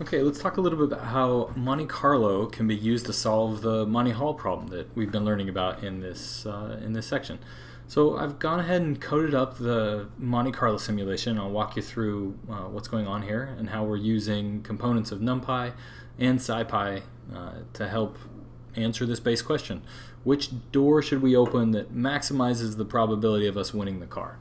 Okay, let's talk a little bit about how Monte Carlo can be used to solve the Monty Hall problem that we've been learning about in this uh, in this section. So I've gone ahead and coded up the Monte Carlo simulation. I'll walk you through uh, what's going on here and how we're using components of NumPy and SciPy uh, to help answer this Bayes question. Which door should we open that maximizes the probability of us winning the car?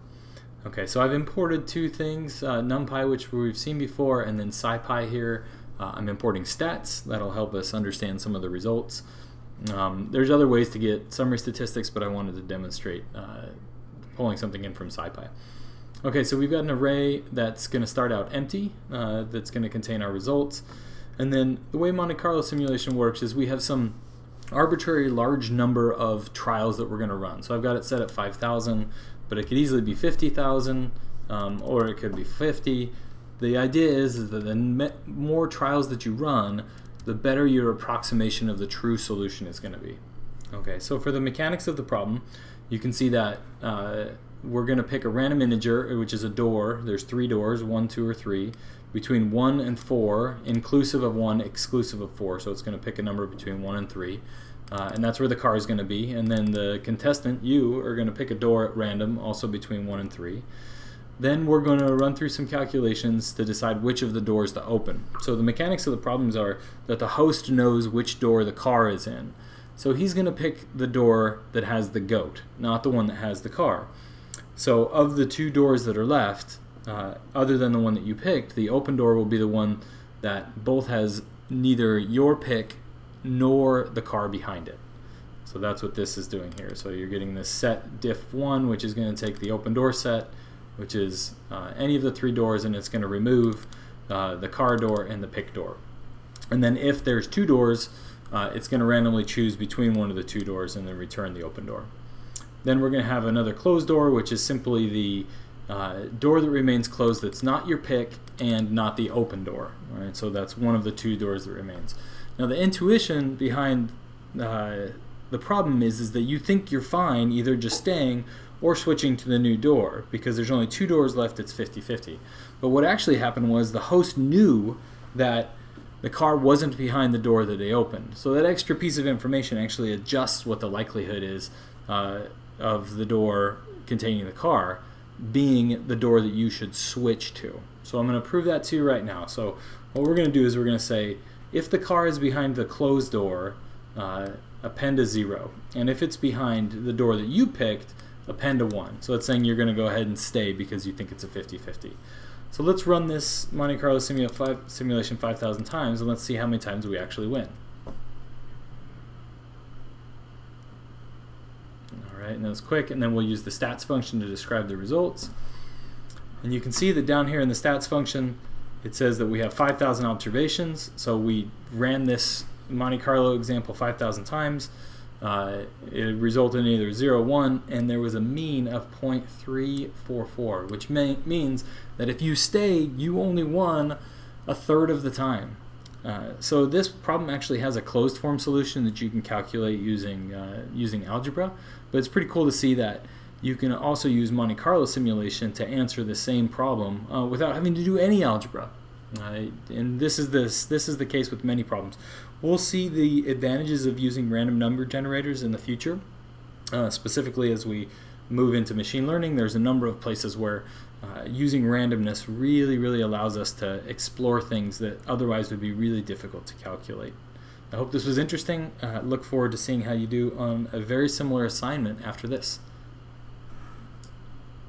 Okay, so I've imported two things, uh, NumPy, which we've seen before, and then SciPy here. Uh, I'm importing stats. That'll help us understand some of the results. Um, there's other ways to get summary statistics, but I wanted to demonstrate uh, pulling something in from SciPy. Okay, so we've got an array that's going to start out empty, uh, that's going to contain our results. And then the way Monte Carlo simulation works is we have some arbitrary large number of trials that we're going to run. So I've got it set at 5,000 but it could easily be 50,000 um, or it could be 50. The idea is, is that the more trials that you run, the better your approximation of the true solution is going to be. Okay, so for the mechanics of the problem, you can see that uh, we're going to pick a random integer, which is a door. There's three doors, one, two, or three, between 1 and 4, inclusive of 1, exclusive of 4. So it's going to pick a number between 1 and 3. Uh, and that's where the car is going to be. And then the contestant, you, are going to pick a door at random, also between 1 and 3. Then we're going to run through some calculations to decide which of the doors to open. So the mechanics of the problems are that the host knows which door the car is in. So he's going to pick the door that has the goat, not the one that has the car. So of the two doors that are left, uh, other than the one that you picked, the open door will be the one that both has neither your pick nor the car behind it. So that's what this is doing here. So you're getting this set diff 1, which is going to take the open door set, which is uh, any of the three doors, and it's going to remove uh, the car door and the pick door. And then if there's two doors, uh, it's going to randomly choose between one of the two doors and then return the open door. Then we're going to have another closed door, which is simply the uh, door that remains closed that's not your pick and not the open door. Right? So that's one of the two doors that remains. Now the intuition behind uh, the problem is is that you think you're fine either just staying or switching to the new door because there's only two doors left it's 50-50 but what actually happened was the host knew that the car wasn't behind the door that they opened so that extra piece of information actually adjusts what the likelihood is uh, of the door containing the car being the door that you should switch to so I'm going to prove that to you right now so what we're going to do is we're going to say if the car is behind the closed door, uh, append a zero. And if it's behind the door that you picked, append a one. So it's saying you're going to go ahead and stay because you think it's a 50-50. So let's run this Monte Carlo simula simulation 5,000 times and let's see how many times we actually win. Alright, and that was quick, and then we'll use the stats function to describe the results. And you can see that down here in the stats function, it says that we have 5,000 observations. So we ran this Monte Carlo example 5,000 times. Uh, it resulted in either 0, 1, and there was a mean of 0.344, which may, means that if you stay, you only won a third of the time. Uh, so this problem actually has a closed form solution that you can calculate using uh, using algebra, but it's pretty cool to see that you can also use Monte Carlo simulation to answer the same problem uh, without having to do any algebra. Uh, and this is this this is the case with many problems. We'll see the advantages of using random number generators in the future, uh, specifically as we move into machine learning. There's a number of places where uh, using randomness really, really allows us to explore things that otherwise would be really difficult to calculate. I hope this was interesting. Uh, look forward to seeing how you do on a very similar assignment after this.